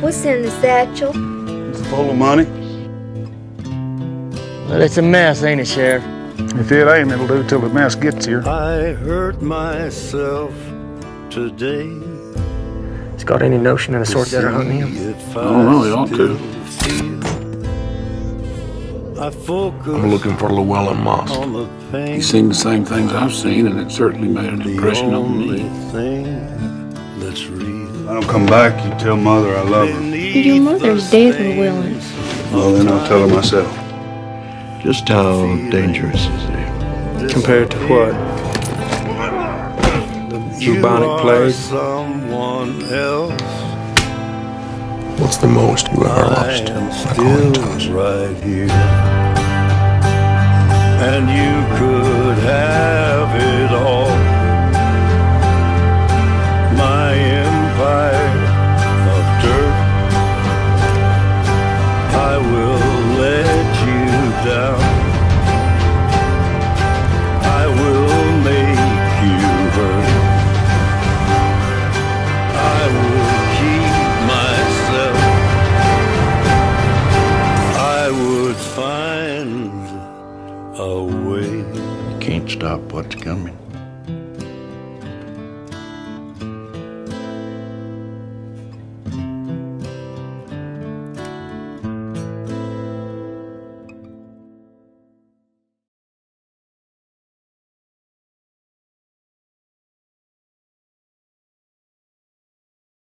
What's in the satchel? It's full of money. Well, it's a mess, ain't it, Sheriff? If it ain't, it'll do till the mess gets here. I hurt myself today. He's got any notion of the sort that are hunting him? If I don't know, they ought to. I focus I'm looking for Llewellyn Moss. on the pain. He's seen the same things I've seen, and it certainly made an impression on only me. Thing that's real. I don't come back, you tell mother I love her. Your mother's dead, Llewellyn. Well, then I'll tell her myself. Just how dangerous is it? Compared to what? You bubonic plague? someone else. What's the most you ever I lost? am According to still right here. And you could way. You can't stop what's coming.